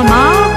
什么